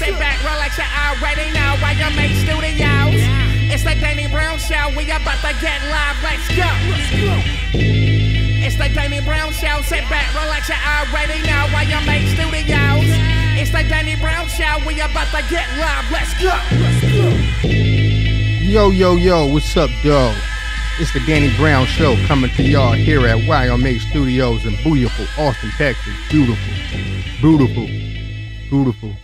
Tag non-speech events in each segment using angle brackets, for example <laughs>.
Sit back, relax, you already know YMH studios. It's the Danny Brown Show. We about to get live. Let's go. It's the Danny Brown Show. Sit back, relax, you already know YMH studios. It's the Danny Brown Show. We about to get live. Let's go. Yo, yo, yo, what's up, dog? It's the Danny Brown Show coming to y'all here at YMH Studios in beautiful Austin, Texas. Beautiful, beautiful, beautiful.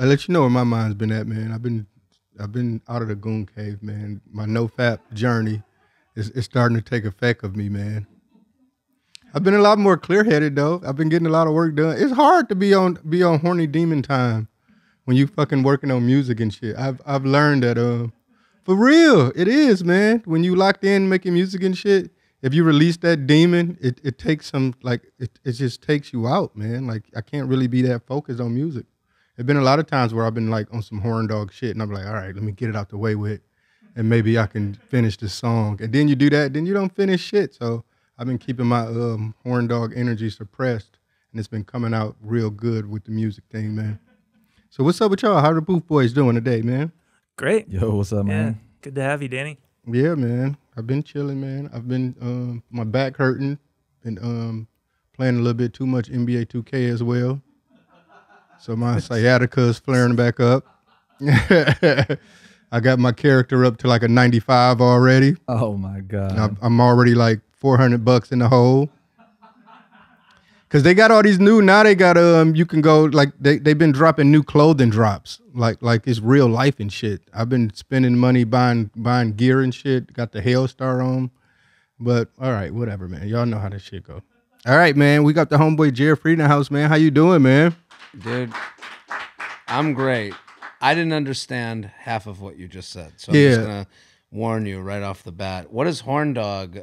I let you know where my mind's been at, man. I've been, I've been out of the goon cave, man. My no fap journey is, is starting to take effect of me, man. I've been a lot more clear headed though. I've been getting a lot of work done. It's hard to be on be on horny demon time when you fucking working on music and shit. I've I've learned that uh for real, it is, man. When you locked in making music and shit, if you release that demon, it, it takes some like it, it just takes you out, man. Like I can't really be that focused on music. There's been a lot of times where I've been like on some horn dog shit and I'm like, all right, let me get it out the way with and maybe I can finish the song. And then you do that, then you don't finish shit. So I've been keeping my um, horn dog energy suppressed and it's been coming out real good with the music thing, man. So what's up with y'all? How the Booth Boys doing today, man? Great. Yo, what's up, Yeah. man? Good to have you, Danny. Yeah, man. I've been chilling, man. I've been um, my back hurting, and um, playing a little bit too much NBA 2K as well. So my sciatica is flaring back up. <laughs> I got my character up to like a 95 already. Oh my god. I'm, already like 400 bucks in the hole. Cause they got all these new now. They got um. You can go like they they've been dropping new clothing drops like like it's real life and shit. I've been spending money buying buying gear and shit. Got the Hellstar on, but all right, whatever, man. Y'all know how this shit go. All right, man. We got the homeboy Jared Freid in the house, man. How you doing, man? Dude, I'm great. I didn't understand half of what you just said, so I'm Yeah. just gonna warn you right off the bat. What is horn dog?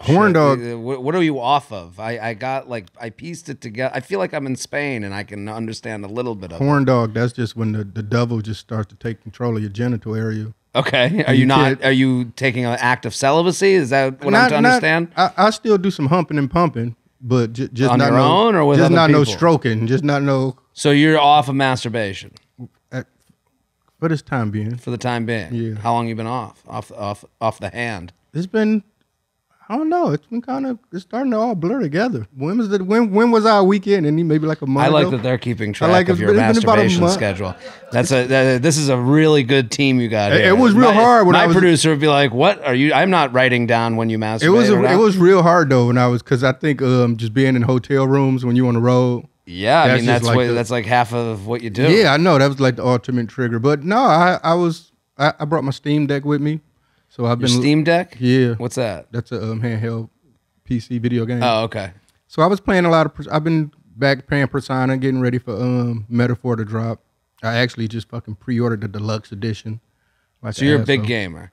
Horn shit? dog. Uh, What, what are you off of? I, I got like I pieced it together. I feel like I'm in Spain and I can understand a little bit of Horn dog. That's just when the, the devil just starts to take control of your genital area. Okay, are You not? Are you taking an act of celibacy? Is that what I'm to understand? I, I still do some humping and pumping, but j- just On not your no, own or with just other not no people? stroking, just not no So you're off of masturbation for this time being. for the time being. Yeah. How long you been off? Off off off the hand. It's been I don't know. It's been kind of it's starting to all blur together. When was the when when was our weekend? And maybe like a month. I like ago? that they're keeping track like of your been- it's been about a masturbation schedule. That's a that, this is a really good team you got. It- Here. it was real my, hard when my I was- producer would be like, "What are you? I'm not writing down when you masturbate." It was a, it was real hard though when I was because I think um just being in hotel rooms when you on the road. Yeah, I mean that's like what the- that's like half of what you do. Yeah, I know that was like the ultimate trigger. But no, I I was I, I brought my Steam Deck with me, so I've Your been Steam Deck. Yeah, What's that? that's a um, handheld PC video game. Oh, okay. So I was playing a lot of. I've been back playing Persona, getting ready for um Metaphor to drop. I actually just fucking pre-ordered the deluxe edition. Like So you're a big gamer.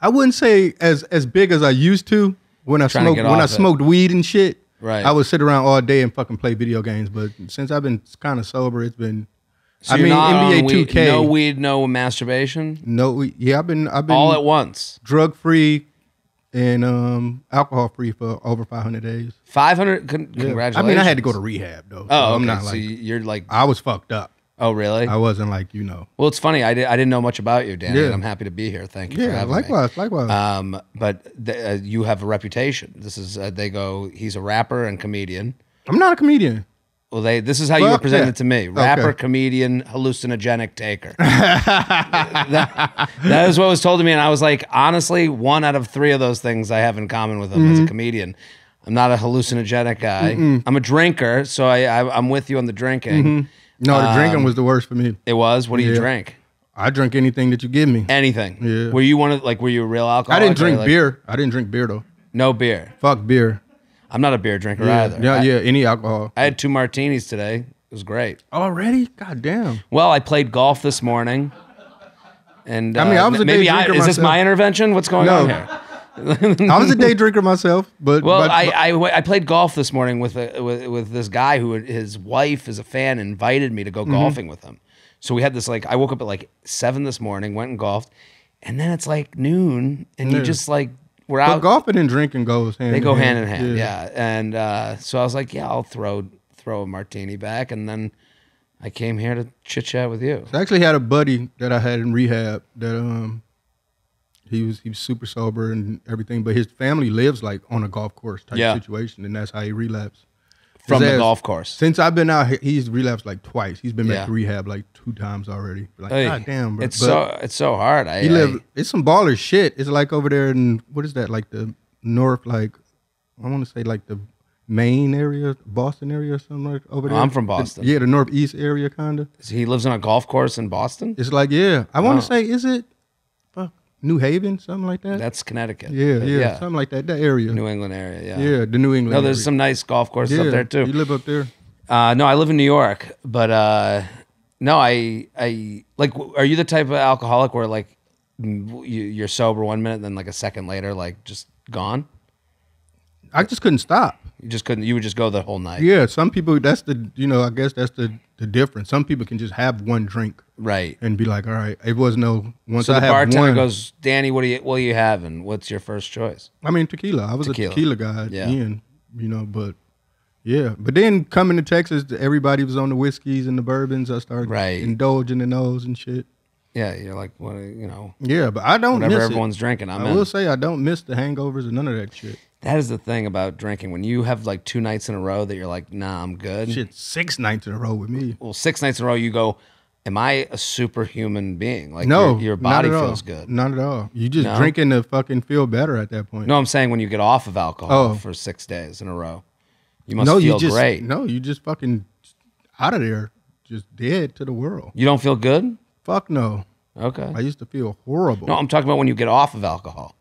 I wouldn't say as as big as I used to when I Trying smoked when I it. smoked weed and shit. Right. I would sit around all day and fucking play video games. But since I've been kind of sober, it's been. So I mean, NBA 2K. No weed, no masturbation. No, yeah, I've been I've been All at once. drug free and um alcohol free for over 500 days. Five hundred. Con- Yeah. Congratulations. I mean, I had to go to rehab though. so Oh, okay. I'm not so like you're like, I was fucked up. oh, really? I wasn't like you know. Well, it's funny. I, did, I didn't know much about you, Danny, Yeah. and I'm happy to be here. Thank you for Yeah, having me. likewise, likewise. Um, but th- uh, you have a reputation. This is uh, they go. He's a rapper and comedian. I'm not a comedian. Well, they this is how you were presented that. to me: rapper, Okay. comedian, hallucinogenic taker. <laughs> that, that is what was told to me, and I was like, honestly, one out of three of those things I have in common with him Mm-hmm. as a comedian. I'm not a hallucinogenic guy. I'm a drinker, so I, I I'm with you on the drinking. No, the Um, drinking was the worst for me. It was. What do you drink? I drink anything that you give me. Anything. Yeah. Were you one of like? Were you a real alcoholic? I didn't or, drink like, beer. I didn't drink beer though. No beer. Fuck beer. I'm not a beer drinker Yeah, either. yeah, I, yeah. Any alcohol. I had two martinis today. It was great. Already? God damn. Well, I played golf this morning. And I mean, uh, I was a maybe day I, drinker is this my intervention? What's going No. on here? <laughs> I was a day drinker myself, but Well, but, I, I I played golf this morning with, a, with with this guy who his wife is a fan invited me to go Mm-hmm. golfing with him. So we had this like I woke up at like seven this morning, went and golfed, and then it's like noon, and you just like we're but out. golfing and drinking goes hand. they go hand. hand in hand, yeah. And uh, so I was like, yeah, I'll throw throw a martini back, and then I came here to chit chat with you. I actually had a buddy that I had in rehab that um he was he was super sober and everything, but his family lives like on a golf course type Yeah. situation, and that's how he relapsed. From His the ass- golf course. Since I've been out, he- he's relapsed like twice. He's been Yeah. back to rehab like two times already. Like, Hey, God damn, bro. It's But so it's so hard. I, he live. It's some baller shit. It's like over there in what is that? Like the north, like I want to say like the Maine area, Boston area, or something like over oh, there. I'm from The- Boston. yeah, the northeast area, kind of. he lives on a golf course in Boston. It's like yeah, I want Oh. to say is it, New Haven, something like that. That's Connecticut. yeah, But yeah, something like that. That area. New England area. Yeah. yeah, the New England. No, there's area. some nice golf courses yeah, up there too. You live up there? Uh, no, I live in New York, but uh, no, I I like. Are you the type of alcoholic where like you, you're sober one minute, then like a second later, like just gone? I just couldn't stop. You just couldn't. You would just go the whole night, Yeah, some people. That's the you know. I guess that's the the difference. Some people can just have one drink right? and be like, all right, it was no. Once So I the bartender one, goes, Danny, what do you what are you having? What's your first choice? I mean tequila. I was Tequila. a tequila guy Yeah. then, you know, but yeah. But then coming to Texas, everybody was on the whiskeys and the bourbons. I started Right. indulging in those and shit. Yeah, you're like, what? You know, Yeah, but I don't whatever miss everyone's it. drinking. I'm I in. will say I don't miss the hangovers and none of that shit. That is the thing about drinking. When you have like two nights in a row that you're like, nah, I'm good. Shit, six nights in a row with me. Well, six nights in a row, you go, am I a superhuman being? Like, no, your, your body feels good. Not at all. You just No? drinking to fucking feel better at that point. No, I'm saying when you get off of alcohol Oh. for six days in a row, you must no, feel you just great. no, you just fucking out of there, just dead to the world. You don't feel good? Fuck no. Okay. I used to feel horrible. No, I'm talking about when you get off of alcohol.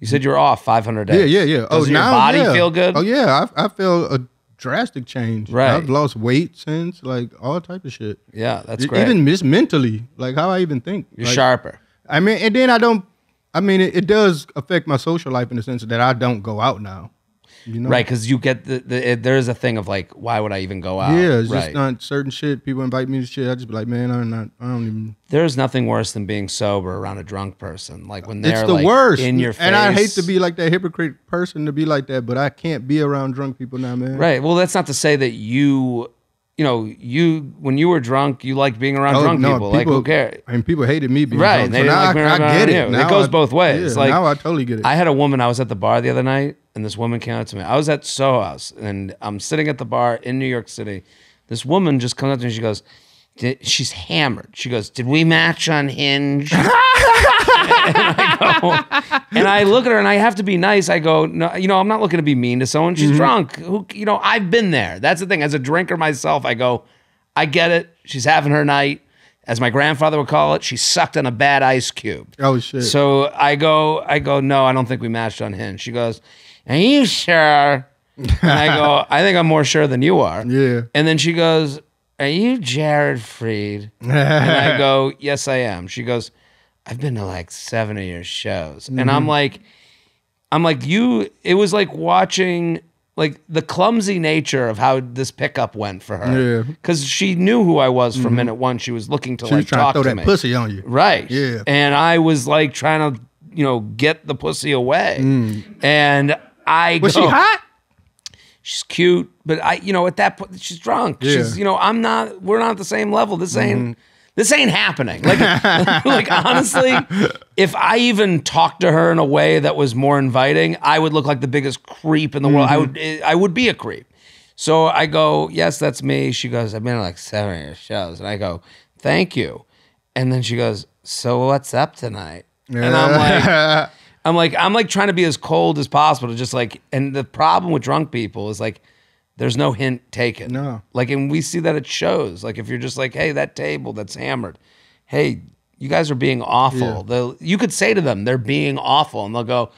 You said you were off 500 yeah, days. yeah, yeah. yeah. Does oh, your now body yeah. feel good? Oh yeah, I, I feel a drastic change. Right. I've lost weight since, like all type of shit. Yeah, that's great. Even just mentally, like how I even think. You're Like, sharper. I mean, and then I don't. I mean, it, it does affect my social life in the sense that I don't go out now. You know, Right, because you get the, the it, there is a thing of like, why would I even go out? Yeah, it's right. just not certain shit. People invite me to shit. I just be like, man, I'm not. I don't even. There's nothing worse than being sober around a drunk person. Like when they're It's the like, worst. in your face. And I hate to be like that hypocrite person to be like that, but I can't be around drunk people now, man. right. Well, that's not to say that you, you know, you when you were drunk, you liked being around Oh, drunk no, people. Like who cares? And people hated me being Right, drunk. they So didn't like I, I get it. It goes I- both ways. Yeah, Like, now I totally get it. I had a woman. I was at the bar the other night, and this woman came up to me. I was at Soho House, and I'm sitting at the bar in New York City. This woman just comes up to me. And she goes, "Did- "She's hammered." She goes, "Did we match on Hinge?" and, I go, and I look at her, and I have to be nice. I go, "No, you know, I'm not looking to be mean to someone. She's mm-hmm. drunk. Who, you know, I've been there. That's the thing. As a drinker myself, I go, I get it. She's having her night." As my grandfather would call it, she sucked on a bad ice cube. oh shit. So I go, I go, no, I don't think we matched on Hinge. She goes, Are you sure? And I go, <laughs> I think I'm more sure than you are. Yeah. And then she goes, Are you Jared Freid? And I go, <laughs> Yes, I am. She goes, I've been to like seven of your shows. And I'm mm-hmm. like, I'm like, you, it was like watching like the clumsy nature of how this pickup went for her. Yeah. Cause she knew who I was from mm-hmm. minute one. She was looking to she like was trying talk to throw to that me. pussy on you. Right. Yeah. And I was like trying to, you know, get the pussy away. Mm. And I Mm. Was go, she hot? She's cute, but I, you know, at that point, she's drunk. Yeah. She's, you know, I'm not. We're not at the same level. This ain't. This ain't happening. Like, <laughs> <laughs> like honestly, if I even talked to her in a way that was more inviting, I would look like the biggest creep in the world. I Mm-hmm. would, I would be a creep. So I go, yes, that's me. She goes, I've been to like seven of your shows, and I go, thank you. And then she goes, so what's up tonight? And I'm like, <laughs> I'm like, I'm like trying to be as cold as possible to just like, and the problem with drunk people is like, there's no hint taken. No. Like, and we see that it shows. Like, if you're just like, hey, that table that's hammered, hey, you guys are being awful. Yeah. They'll, you could say to them, they're being awful, and they'll go,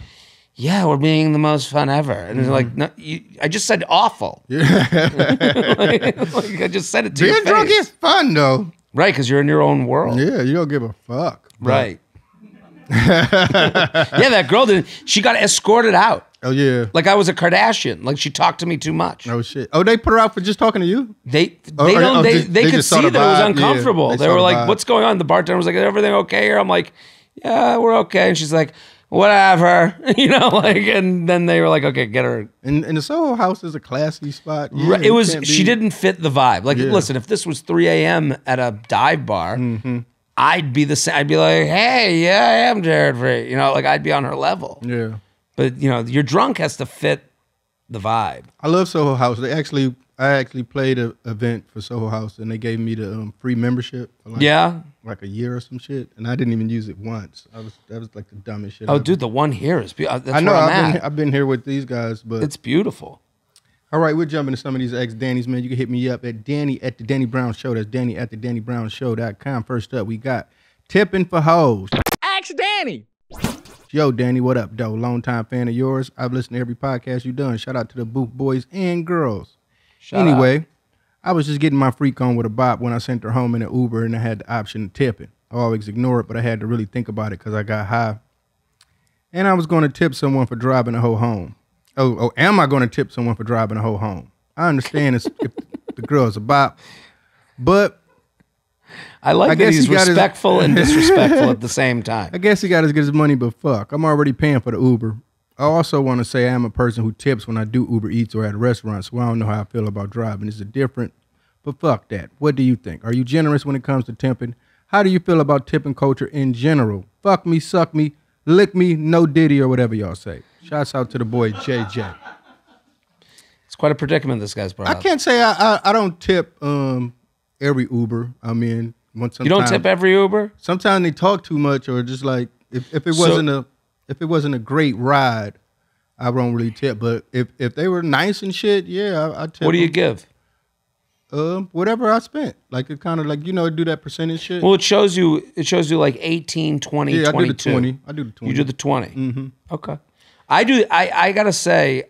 yeah, we're being the most fun ever. And they're like, mm-hmm. no, you, I just said awful. like, <laughs> like, I just said it to Being your drunk face. is fun though. right, because you're in your own world. Yeah, you don't give a fuck. Right. <laughs> yeah, that girl did. She got escorted out. Oh yeah. Like I was a Kardashian. Like she talked to me too much. Oh shit. Oh, they put her out for just talking to you. They oh, they Oh, oh, don't oh, they, just- they, they could see the that it was vibe. Yeah, uncomfortable. they they were like, vibe. "What's going on?" The bartender was like, "Is everything okay here?" I'm like, "Yeah, we're okay." And she's like, whatever, <laughs> you know, like, and then they were like, okay, get her. And and the Soho House is a classy spot. Yeah, Right, it was. She didn't fit the vibe. Like, Yeah. listen, if this was 3 a.m. at a dive bar, mm-hmm. I'd be the same. I'd be like, hey, yeah, I am Jared Free. You know, like I'd be on her level. Yeah. But you know, your drunk has to fit the vibe. I love Soho House. They actually, I actually played an event for Soho House, and they gave me the um, free membership for like, Yeah. like a year or some shit, and I didn't even use it once. I was that was like the dumbest shit. Oh, ever. dude, the one here is. Be- uh, I know I'm I've been. I've been here with these guys, but It's beautiful. All right, we're jumping to some of these Ask Danny's man. You can hit me up at Danny at the Danny Brown Show. That's Danny at the Danny Brown Show.com. First up, we got tipping for hoes. Ask Danny. Yo, Danny, what up, though? Longtime fan of yours. I've listened to every podcast you've done. Shout out to the booth boys and girls. Shout anyway, I was just getting my freak on with a bop when I sent her home in an Uber and I had the option of tipping. I always ignore it, but I had to really think about it because I got high. And I was going to tip someone for driving a hoe home. Oh, oh, am I going to tip someone for driving a whole home? I understand it's, if the girl's a bop, but I like I that guess he's he got his- respectful and disrespectful at the same time. <laughs> I guess he got as good as money, but fuck, I'm already paying for the Uber. I also want to say I am a person who tips when I do Uber Eats or at a restaurant, so I don't know how I feel about driving. It's a different, but fuck that. What do you think? Are you generous when it comes to tipping? How do you feel about tipping culture in general? Fuck me, suck me, lick me, no diddy or whatever y'all say. Shouts out to the boy JJ. It's quite a predicament this guy's brought I up. can't say I I, I don't tip um every Uber I'm in. Once You don't tip every Uber? sometimes they talk too much or just like if, if it So- wasn't a if it wasn't a great ride, I won't really tip. But if if they were nice and shit, yeah, I, I tip. What do you them. give? Um, whatever I spent. Like it kind of like you know do that percentage shit. Well, it shows you. It shows you like 18, 20, yeah, I do 22. the twenty. I do the twenty. You do the 20. Mm-hmm. Okay. I do. I, I got to say,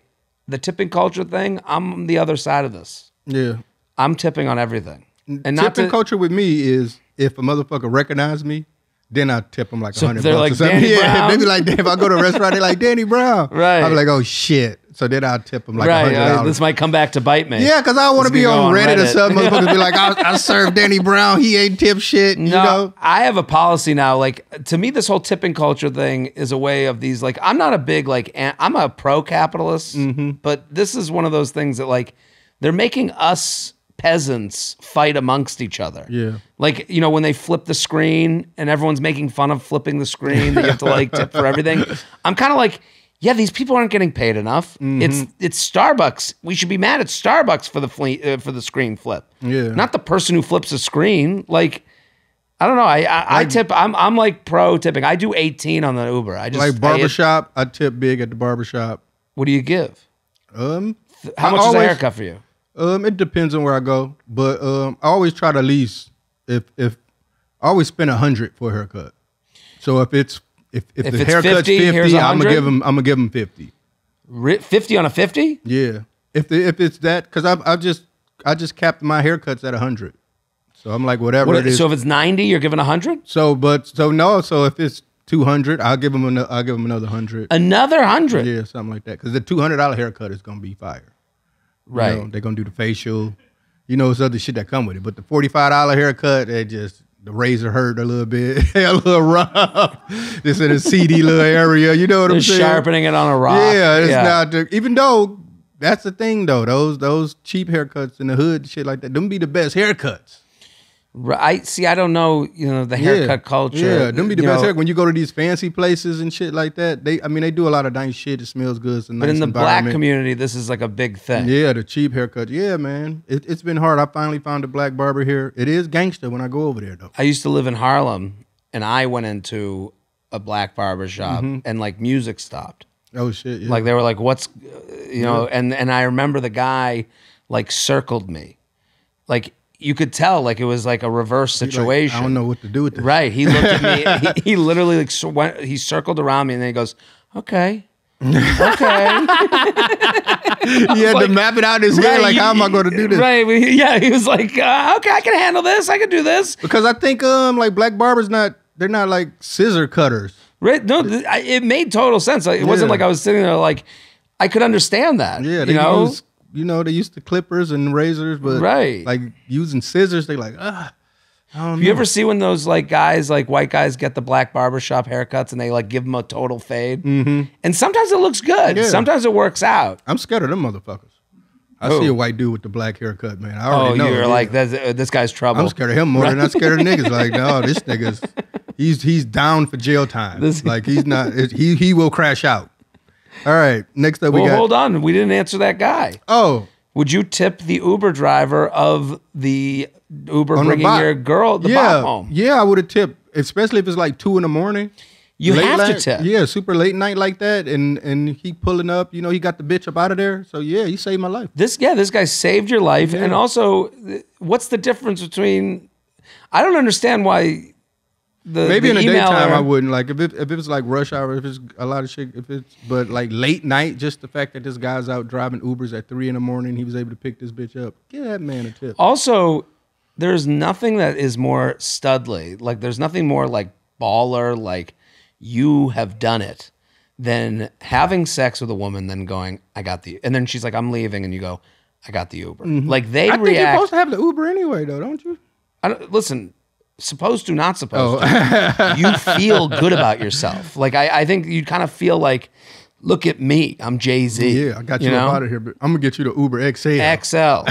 the tipping culture thing, I'm the other side of this. yeah. I'm tipping on everything. And not Tipping to, culture with me is if a motherfucker recognize me, then I tip them like So hundred they're bucks like, or something. "Danny <laughs> yeah, Brown?" they be like, if I go to a restaurant, they're like Danny Brown. <laughs> Right. I'm like, oh shit. So then I'll tip them like right. hundred uh, dollars. this might come back to bite me. Yeah, because I want to be on on Reddit, or Reddit. something. Motherfuckers be like, I, I <laughs> served Danny Brown. He ain't tip shit. No, You know? I have a policy now. Like to me, this whole tipping culture thing is a way of these. Like I'm not a big like an- I'm a pro capitalist, Mm-hmm. but this is one of those things that like they're making us peasants fight amongst each other. Yeah. Like you know when they flip the screen and everyone's making fun of flipping the screen that you have to like tip for everything. <laughs> I'm kind of like. Yeah, these people aren't getting paid enough. Mm-hmm. It's it's Starbucks. We should be mad at Starbucks for the fle- uh, for the screen flip. Yeah. not the person who flips a screen. Like I don't know. I I, I tip. I'm I'm like pro tipping. I do 18 on the Uber. I just Like I hit- barbershop, I tip big at the barbershop. what do you give? Um, How I much is a always- haircut for you? Um, it depends on where I go, but um, I always try to at least if if I always spend a hundred for a haircut. So if it's if if, If the it's haircut's 50, fifty, I'm gonna give him I'm gonna give him fifty. 50 on a 50? Yeah, if the, if it's that because I I just I just capped my haircuts at a hundred. So I'm like whatever What, it is. so if it's 90, you're giving a 100? So, but so no. So if it's two hundred, I'll give him another. I'll give him another hundred. Another 100. Yeah, something like that. Because the two hundred dollar haircut is gonna be fire. You Right. know, they're gonna do the facial. You know, it's other shit that come with it. But the forty five dollar haircut, it just the razor hurt a little bit, <laughs> a little rough. This in a seedy little area. You know what They're I'm saying? sharpening it on a rock. Yeah, it's not. The, even though that's the thing though, those those cheap haircuts in the hood, shit like that, them be the best haircuts. Right. See, I don't know, you know, the Yeah. haircut culture. Yeah, them be the best know, haircut. When you go to these fancy places and shit like that, they I mean they do a lot of nice shit. It smells good. It's nice But in the black community, this is like a big thing. Yeah, the cheap haircut. Yeah, man. It, it's been hard. I finally found a black barber here. It is gangster when I go over there though. I used to live in Harlem and I went into a black barber shop Mm-hmm. and like music stopped. Oh shit. Yeah. Like they were like, "What's," uh, you know, and and I remember the guy like circled me, like you could tell like it was like a reverse Like, situation. I don't know what to do with this. Right? He looked at me. <laughs> he, he literally like so went, he circled around me and then he goes, "Okay, okay." <laughs> He had to map it out in his head. Like, how am I going to do this? Right? Yeah. He was like, uh, "Okay, I can handle this. I can do this." Because I think um like black barbers not they're not like scissor cutters. Right? No, it made total sense. Like, it wasn't like I was sitting there like I could understand that. Yeah, you know. use you know they used to clippers and razors, but Right. like using scissors, they like ah. you ever see when those like guys, like white guys, get the black barbershop haircuts and they like give them a total fade? Mm-hmm. And sometimes it looks good. Yeah. Sometimes it works out. I'm scared of them motherfuckers. I Who? see a white dude with the black haircut, man. I Oh, already know. you're like that's, uh, this guy's trouble. I'm scared of him more than I'm scared of niggas. Like, <laughs> no, this nigga's he's he's down for jail time. This- like he's not. he he will crash out. All right. Next up, we well, got. hold on. We didn't answer that guy. Oh, Would you tip the Uber driver of the Uber on the bringing bot. your girl the yeah, bot home? Yeah, I would have tipped, especially if it's like two in the morning. You Late have to tip. Yeah, super late night like that, and and he pulling up. You know, he got the bitch up out of there. So yeah, he saved my life. This yeah, this guy saved your life, and also, what's the difference between? I don't understand why the Maybe the in the daytime emailer- I wouldn't like if it if it was like rush hour if it's a lot of shit if it's but like late night just the fact that this guy's out driving Ubers at three in the morning he was able to pick this bitch up give that man a tip Also, there's nothing that is more studly. Like there's nothing more like baller. Like you have done it than having sex with a woman, then going, "I got the," and then she's like, "I'm leaving," and you go, "I got the Uber." Like they Mm-hmm. I think you're supposed to have the Uber anyway though don't you I don't, listen, supposed to, not supposed Oh. to. you feel good about yourself. <laughs> Like I, I think you kind of feel like, look at me, I'm Jay Z. yeah I got you, up out of here but I'm gonna get you the Uber XL XL.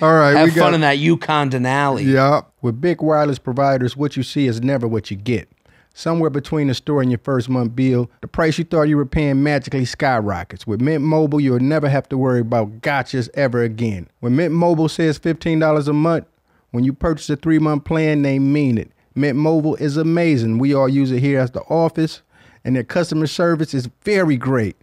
<laughs> all right Have we fun got in that Yukon Denali. yeah with big wireless providers what you see is never what you get Somewhere between the store and your first month bill, the price you thought you were paying magically skyrockets. With Mint Mobile, you'll never have to worry about gotchas ever again. When Mint Mobile says $15 a month, when you purchase a three month plan, they mean it. Mint Mobile is amazing. We all use it here at the office, and their customer service is very great.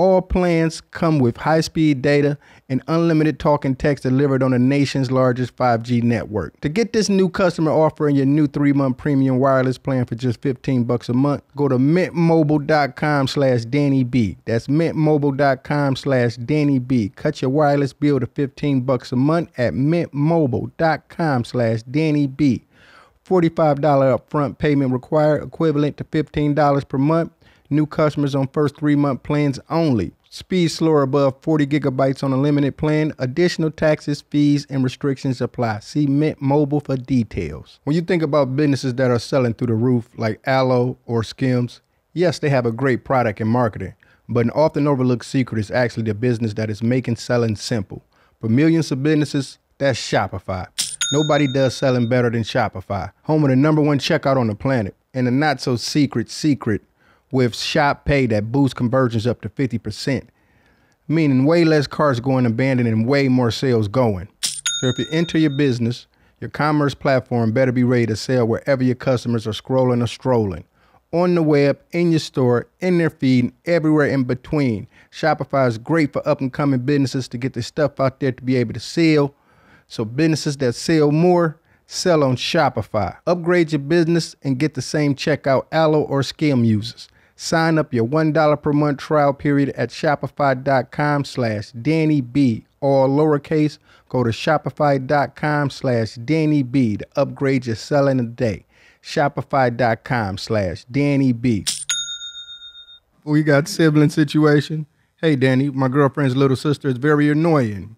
All plans come with high speed data and unlimited talk and text delivered on the nation's largest 5G network. To get this new customer offer and your new three month premium wireless plan for just 15 bucks a month, go to mintmobile.com slash Danny B. That's mintmobile.com slash Danny B. Cut your wireless bill to 15 bucks a month at mintmobile.com slash Danny B. $45 upfront payment required, equivalent to $15 per month. New customers on first three month plans only. Speed slower above 40 gigabytes on a limited plan. Additional taxes, fees, and restrictions apply. See Mint Mobile for details. When you think about businesses that are selling through the roof, like Aloe or Skims, yes, they have a great product and marketing, but an often overlooked secret is actually the business that is making selling simple. For millions of businesses, that's Shopify. Nobody does selling better than Shopify, home of the number one checkout on the planet, and a not so secret secret with Shop Pay that boosts conversions up to 50%, meaning way less cars going abandoned and way more sales going. So if you enter your business, your commerce platform better be ready to sell wherever your customers are scrolling or strolling. On the web, in your store, in their feed, and everywhere in between. Shopify is great for up and coming businesses to get their stuff out there to be able to sell. So businesses that sell more sell on Shopify. Upgrade your business and get the same checkout Allo or Skims users. Sign up your $1 per month trial period at shopify.com slash Danny B. All lowercase, go to shopify.com slash Danny B to upgrade your selling today. Shopify.com slash Danny B. We got sibling situation. Hey Danny, my girlfriend's little sister is very annoying.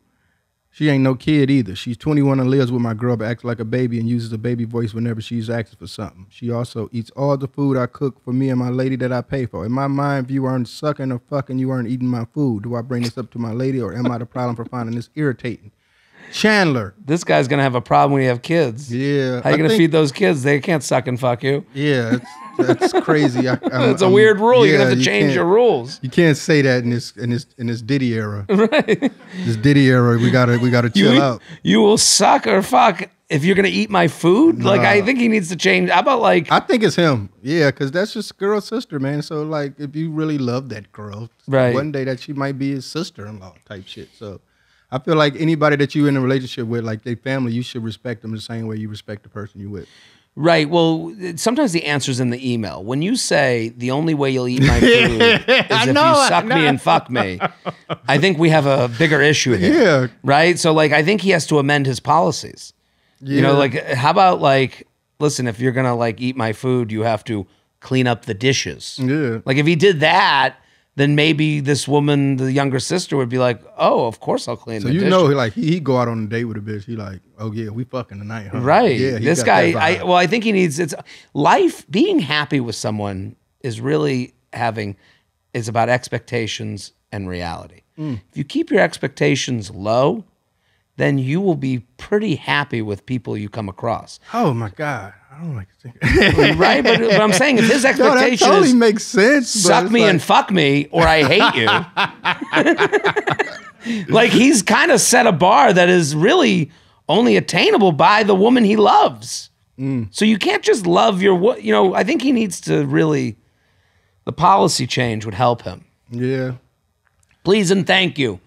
She ain't no kid either. She's 21 and lives with my girl, but acts like a baby and uses a baby voice whenever she's asking for something. She also eats all the food I cook for me and my lady that I pay for. In my mind, if you aren't sucking or fucking, you aren't eating my food. Do I bring this up to my lady or am I the problem for finding this irritating? Chandler. This guy's gonna have a problem when you have kids. Yeah. How you I gonna think- feed those kids? They can't suck and fuck you. Yeah, it's, that's <laughs> crazy. I, It's a I'm- weird rule. You're gonna have to you change your rules. You can't say that in this in this in this Diddy era. <laughs> Right. This Diddy era, we gotta we gotta chill You, out. you will suck or fuck if you're gonna eat my food. Like I think he needs to change. How about like I think it's him. Yeah, because that's just girl sister, man. So like, if you really love that girl, Right. One day that she might be his sister-in-law type shit. So I feel like anybody that you're in a relationship with, like their family, you should respect them the same way you respect the person you with. Right. Well, sometimes the answer's in the email. When you say the only way you'll eat my <laughs> food is if know, you suck me and fuck me, I think we have a bigger issue here. Yeah. Right. So, like, I think he has to amend his policies. You know, like, how about like, listen, if you're gonna like eat my food, you have to clean up the dishes. Yeah. Like, if he did that, then maybe this woman, the younger sister, would be like, "Oh, of course I'll clean So you dish." know, like he, he go out on a date with a bitch. He like, oh yeah, we fucking tonight, huh? right? Yeah. this guy, I well, I think he needs. It's life. Being happy with someone is really having is about expectations and reality. Mm. If you keep your expectations low, then you will be pretty happy with people you come across. oh my god, I don't like to think. <laughs> right? But, but I'm saying if his <laughs> no, that totally is makes sense. suck me like, and fuck me or I hate you. <laughs> like he's kind of set a bar that is really only attainable by the woman he loves. Mm. So you can't just love your you know, I think he needs to really the policy change would help him. Yeah. Please and thank you.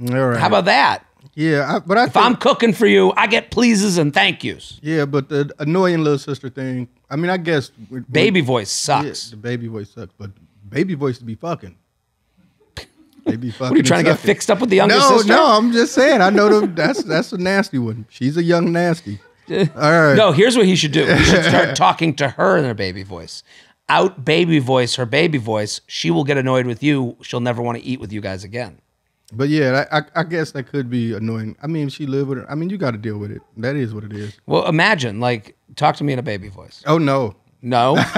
All right. How about that? Yeah? I, but I If think, I'm cooking for you, I get pleases and thank yous. yeah, but the annoying little sister thing. I mean, I guess with- Baby voice Yeah, sucks. the baby voice sucks, but baby voice to be fucking. They be fucking. <laughs> What are you trying to get fixed up with the younger No, sister? no, no, I'm just saying. I know them. That's that's a nasty one. She's a young nasty. <laughs> All right. No, here's what he should do. He should <laughs> start talking to her in her baby voice. Out baby voice her baby voice. She will get annoyed with you. She'll never want to eat with you guys again. But yeah, I, I, I guess that could be annoying. I mean, she live with her. I mean, you got to deal with it. That is what it is. Well, imagine like talk to me in a baby voice. Oh no. No. <laughs>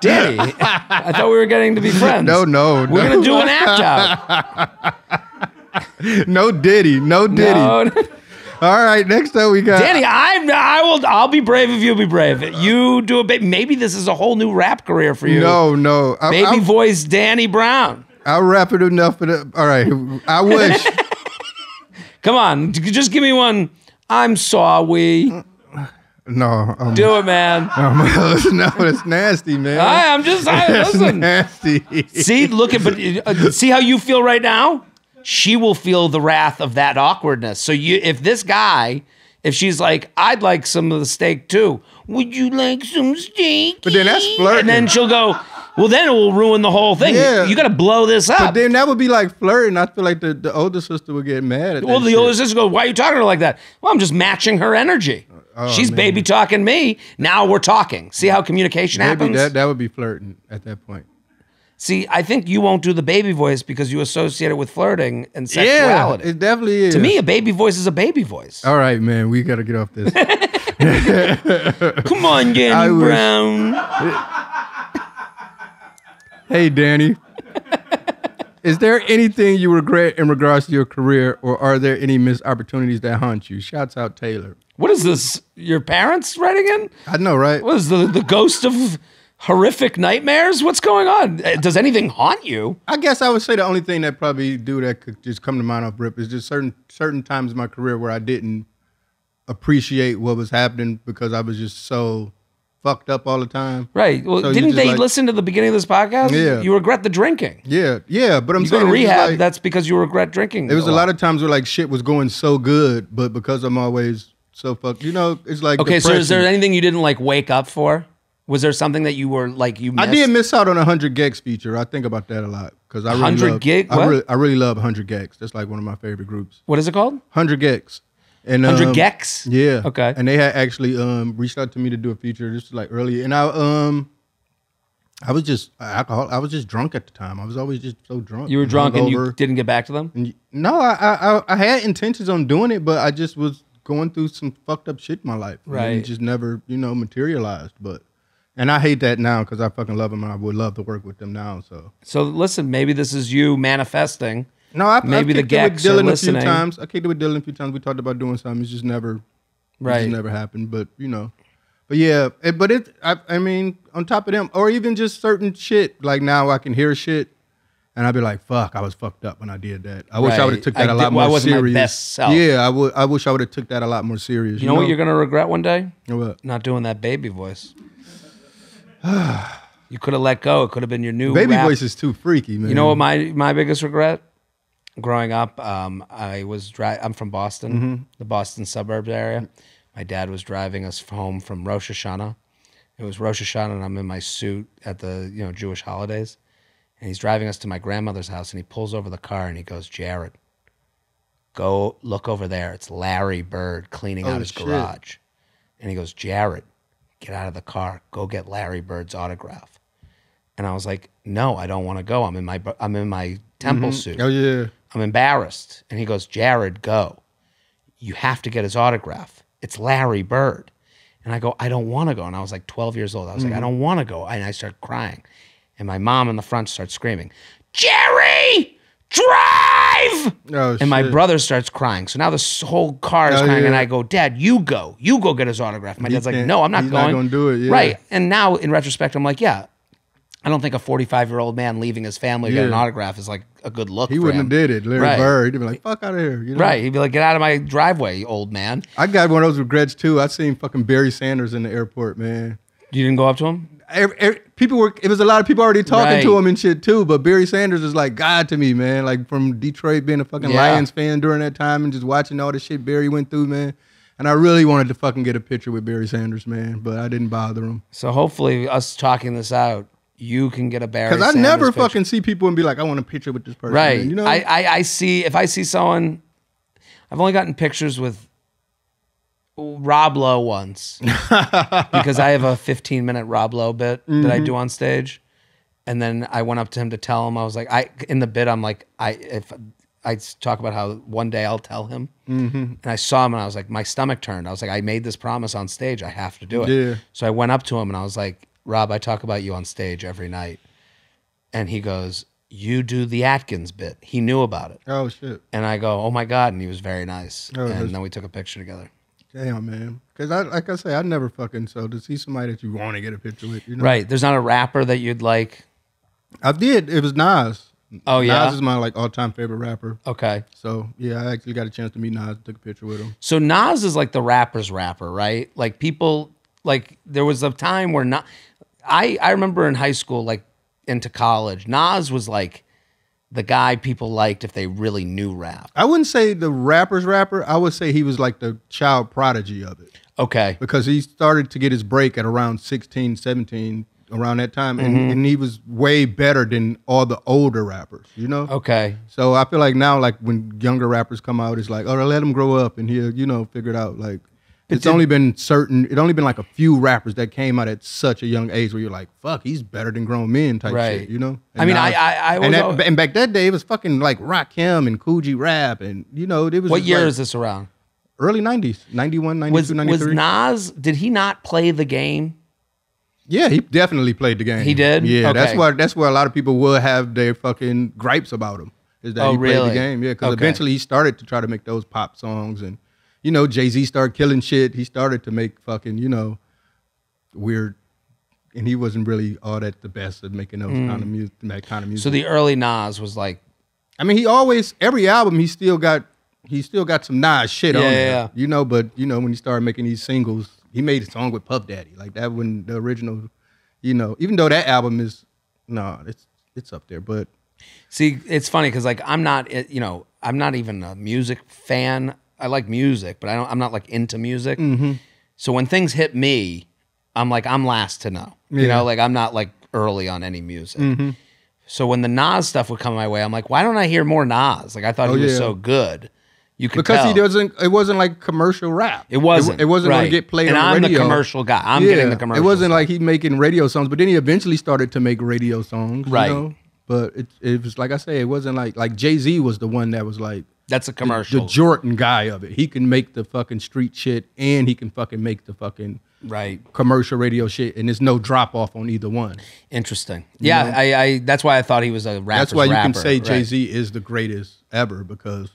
Danny, I thought we were getting to be friends. No, no, We're no. gonna do an act out. <laughs> No Diddy. No Diddy. No. All right. Next up, we got. Danny, I'm I will I'll be brave if you'll be brave. You do a bit. Maybe this is a whole new rap career for you. No, no. I, Baby I'll, voice Danny Brown. I'll wrap it enough But. All right. I wish. <laughs> Come on, just give me one. I'm sorry. no. Um, Do it, man. <laughs> um, <laughs> no, it's nasty, man. I, I'm just I, listen. nasty. See, look at but uh, see how you feel right now. She will feel the wrath of that awkwardness. So you, if this guy, if she's like, I'd like some of the steak too. Would you like some steak? But then that's eh? flirting. And then she'll go. Well, then it will ruin the whole thing. Yeah. You got to blow this up. But then that would be like flirting. I feel like the, the older sister would get mad at well, the shit. older sister goes, "Why are you talking to her like that?" Well, I'm just matching her energy. Oh, oh, she's Oh, man. baby talking me. Now we're talking. See how communication Maybe happens. that, that would be flirting at that point. See, I think you won't do the baby voice because you associate it with flirting and sexuality. Yeah, it definitely is. to me, a baby voice is a baby voice. All right, man, we got to get off this. <laughs> Come on, Danny Brown. hey, Danny. Is there anything you regret in regards to your career, or are there any missed opportunities that haunt you? Shouts out Taylor. What is this? Your parents writing in? I know, right? What is the the ghost of horrific nightmares? What's going on? Uh, Does anything haunt you? I guess I would say the only thing that probably do that could just come to mind off rip is just certain certain times in my career where I didn't appreciate what was happening because I was just so fucked up all the time. Right. Well, So didn't they like- listen to the beginning of this podcast? Yeah. You regret the drinking. Yeah, yeah, but I'm You go to rehab. like- that's because you regret drinking. It was a lot of times where like shit was going so good, but because I'm always so fucked, you know, it's like Okay, so is there anything you didn't like wake up for? Was there something that you were like you? I did miss out on a hundred gecs feature. I think about that a lot because I really 100 love, gig? I What? really, I really love hundred gecs. That's like one of my favorite groups. What is it called? Hundred gecs and 100 um, gecs. Yeah. Okay. And they had actually um reached out to me to do a feature. This was like early, and I um. I was just alcohol. I was just drunk at the time. I was always just so drunk. You were drunk and you didn't get back to them. And y- no, I, I I- had intentions on doing it, but I just was going through some fucked up shit in my life. And Right. it just never, you know, materialized. But and I hate that now because I fucking love them and I would love to work with them now. So So listen, maybe this is you manifesting. no, I Maybe the kicked it with Gecs are Dylan a listening. few times. I kicked it with Dylan a few times. We talked about doing something. It's just never, Right. never happened. But you know, but yeah, it, but it. I, I mean, on top of them, or even just certain shit. Like now, I can hear shit. And I'd be like, "Fuck! I was fucked up when I did that. I wish I would have took I that a did- lot well, I more wasn't my serious. best self. Yeah, I would. I wish I would have took that a lot more serious. You know what you're gonna regret one day? What? Not doing that baby voice. <sighs> you could have let go. It could have been your new Baby rap. voice is too freaky, man. You know what my my biggest regret? Growing up, um, I was dri- I'm from Boston, Mm-hmm. the Boston suburbs area. My dad was driving us home from Rosh Hashanah. It was Rosh Hashanah, and I'm in my suit at the you know Jewish holidays, and he's driving us to my grandmother's house, and he pulls over the car and he goes, "Jared, go look over there. It's Larry Bird cleaning Oh, out his shit. garage," and he goes, "Jared, get out of the car, go get Larry Bird's autograph. And I was like, no, I don't want to go. I'm in my I'm in my temple mm-hmm. suit. Oh yeah. I'm embarrassed. And he goes, Jared, go. You have to get his autograph. It's Larry Bird. And I go, I don't want to go. And I was like 12 years old. I was like, I mm-hmm. don't want to go. And I start crying. And my mom in the front starts screaming, Jerry, drive. Oh, and my shit. brother starts crying. So now this whole car is Oh, crying. And. I go, Dad, you go. You go get his autograph. My dad's like, can't- No, I'm not he's not going. gonna do it, yeah. Right. And now in retrospect, I'm like, Yeah. I don't think a 45 year old man leaving his family to get an Yeah. autograph is like a good look. He for wouldn't him. have did it. Larry Right. Bird. He'd be like, fuck out of here. You know? Right. He'd be like, get out of my driveway, old man. I got one of those regrets too. I seen fucking Barry Sanders in the airport, man. You didn't go up to him? Every, every- people were. It was a lot of people already talking to him and shit too. But Barry Sanders is like God to me, man. Like from Detroit, being a fucking Yeah. Lions fan during that time and just watching all the shit Barry went through, man. And I really wanted to fucking get a picture with Barry Sanders, man. But I didn't bother him So hopefully, us talking this out, you can get a Barry. because I Sanders never picture. fucking see people and be like, I want a picture with this person. right. man. You know. I, I I see if I see someone, I've only gotten pictures with Rob Lowe once <laughs> because I have a 15 minute Rob Lowe bit that Mm-hmm. I do on stage, and then I went up to him to tell him I was like I in the bit I'm like I if I talk about how one day I'll tell him, Mm-hmm. and I saw him and I was like my stomach turned. I was like I made this promise on stage. I have to do it. Yeah. So I went up to him and I was like Rob, I talk about you on stage every night, and he goes. You do the Atkins bit. He knew about it. oh shit. And I go, oh my God. And he was very nice. Oh, and then we took a picture together. Damn, man. Because I, like I say, I never fucking so to see somebody that you want to get a picture with, you know. Right. There's not a rapper that you'd like. I did. It was Nas. Oh, yeah? Nas is my like all time favorite rapper. Okay. So yeah, I actually got a chance to meet Nas. And took a picture with him. So Nas is like the rapper's rapper, right? Like people, like there was a time where not, I, I remember in high school, like into college, Nas was like the guy people liked if they really knew rap. I wouldn't say the rapper's rapper. I would say he was like the child prodigy of it Okay. because he started to get his break at around 16, 17, around that time, and, Mm-hmm. and he was way better than all the older rappers. You know. Okay. So I feel like now, like when younger rappers come out, it's like, oh, let him grow up and he'll, you know, figure it out. Like, it's only been certain, it only been like a few rappers that came out at such a young age where you're like, fuck, he's better than grown men type Right. shit, you know? I mean, I- I- I was and, that, and back that day, it was fucking like Rakim and Kool G Rap and, you know, it was What year like is this around? Early 90s, 91, 92, Was, was Nas, did he not play the game? yeah, he definitely played the game. He did? Yeah, that's why that's where a lot of people will have their fucking gripes about him. Is that Oh, he played the game? Yeah, because Okay. eventually he started to try to make those pop songs, and you know Jay Z started killing shit. He started to make fucking you know weird, and he wasn't really all that the best at making those kind of music, that kind of music. Mm. So the early Nas was like, I mean, he always every album he still got he still got some Nas shit on Yeah, there, yeah, you know. But you know when he started making these singles, he made a song with Puff Daddy like that when the original, you know, even though that album is no, it's it's up there, but See, it's funny because like I'm not, eh, you know, I'm not even a music fan. I like music, but I don't. I'm not like into music. Mm-hmm. So when things hit me, I'm like I'm last to know. You know, like I'm not like early on any music. Mm-hmm. So when the Nas stuff would come my way, I'm like, why don't I hear more Nas? Like I thought Oh, he was yeah. so good. You could because tell. he doesn't, it wasn't like commercial rap. It wasn't. It, wasn't going to get played And on I'm radio. the commercial guy. I'm getting the commercial. It wasn't like he making radio songs, but then he eventually started to make radio songs, you Right. know? But it, it was like I say, it wasn't like like Jay Z was the one that was like that's a commercial. the commercial, Jordan guy of it. He can make the fucking street shit and he can fucking make the fucking right? commercial radio shit, and there's no drop off on either one. Interesting. Yeah, I, I. That's why I thought he was a rapper. That's why you can say Right. Jay Z is the greatest ever because,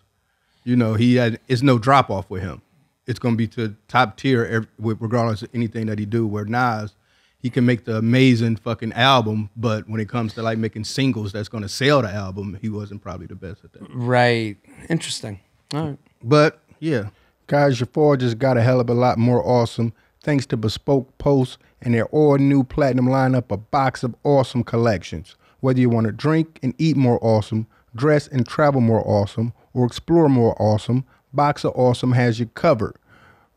you know, he had it's no drop off with him. It's gonna be to top tier regardless of anything that he do. Where Nas, he can make the amazing fucking album, but when it comes to like making singles that's gonna sell the album, he wasn't probably the best at that. Right. Interesting. All right. But yeah, guys, your fall just got a hell of a lot more awesome thanks to Bespoke Post and their all new platinum lineup of box of awesome collections. Whether you want to drink and eat more awesome, dress and travel more awesome, or explore more awesome, Box of Awesome has you covered.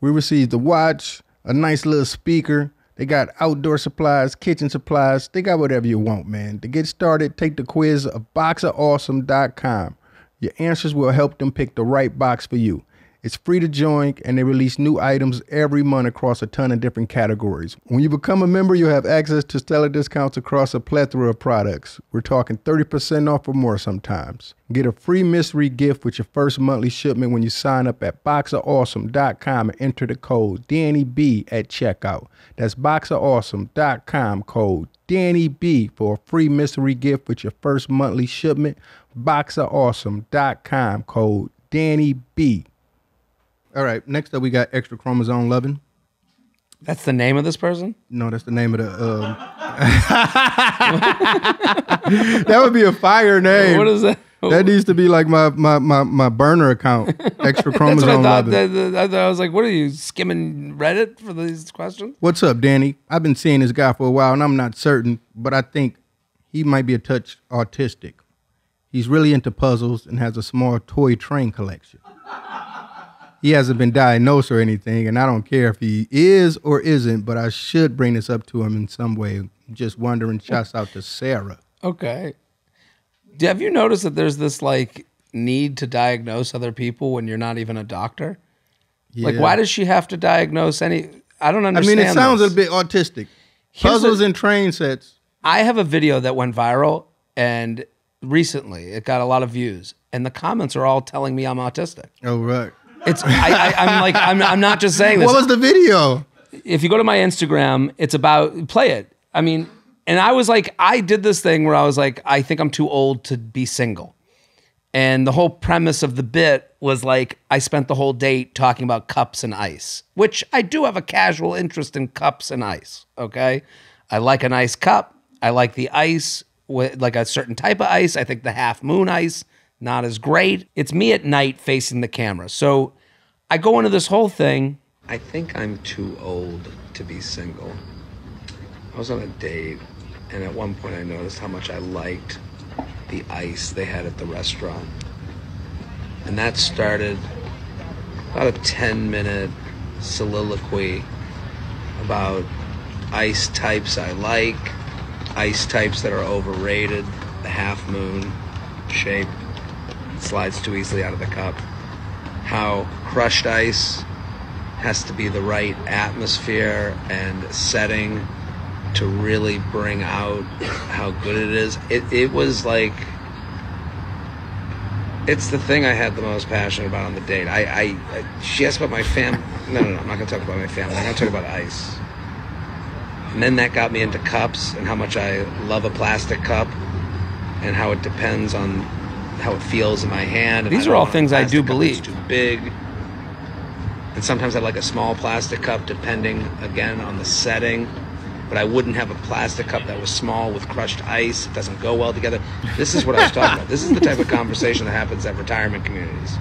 We received a watch, a nice little speaker. They got outdoor supplies, kitchen supplies. They got whatever you want, man. To get started, take the quiz of boxofawesome.com. Your answers will help them pick the right box for you. It's free to join, and they release new items every month across a ton of different categories. When you become a member, you'll have access to stellar discounts across a plethora of products. We're talking 30% off or more sometimes. Get a free mystery gift with your first monthly shipment when you sign up at boxofawesome.com and enter the code DannyB at checkout. That's boxofawesome.com code DannyB for a free mystery gift with your first monthly shipment. Boxofawesome.com code DannyB. All right, next up we got extra chromosome loving. That's the name of this person? No, that's the name of the. Um... <laughs> that would be a fire name. What is that? That needs to be like my my my, my burner account. <laughs> Extra That's what I chromosome thought. loving. That- that- I thought- I was like, what are you skimming Reddit for these questions? What's up, Danny? I've been seeing this guy for a while, and I'm not certain, but I think he might be a touch autistic. He's really into puzzles and has a small toy train collection. He hasn't been diagnosed or anything, and I don't care if he is or isn't, but I should bring this up to him in some way. Just wondering, shouts out to Sarah. Okay. Have you noticed that there's this like need to diagnose other people when you're not even a doctor? Like, Yeah. why does she have to diagnose any? I don't understand. I mean, it sounds this. a bit autistic. Here's Puzzles the- and train sets. I have a video that went viral and recently it got a lot of views, and the comments are all telling me I'm autistic. Oh, right. It's I, I, I'm like I'm, I'm not just saying this. What was the video? if you go to my Instagram, it's about play it. I mean, and I was like, I did this thing where I was like, I think I'm too old to be single. And the whole premise of the bit was like, I spent the whole date talking about cups and ice, which I do have a casual interest in cups and ice. Okay. I like a nice cup. I like the ice, with like a certain type of ice. I think the half moon ice, not as great. It's me at night facing the camera. So I go into this whole thing. I think I'm too old to be single. I was on a date, and at one point I noticed how much I liked the ice they had at the restaurant. And that started about a 10 minute soliloquy about ice types I like, ice types that are overrated, the half moon shape slides too easily out of the cup, how crushed ice has to be the right atmosphere and setting to really bring out how good it is. It, it was like it's the thing I had the most passion about on the date. I, I, I she asked about my fam. No, no, no. I'm not gonna talk about my family. I'm gonna talk about ice. And then that got me into cups and how much I love a plastic cup and how it depends on how it feels in my hand. These are all things I do plastic cup that's believe. Too big. And sometimes I like a small plastic cup, depending again on the setting. But I wouldn't have a plastic cup that was small with crushed ice. It doesn't go well together. This is what I was talking about. This is the type of conversation that happens at retirement communities.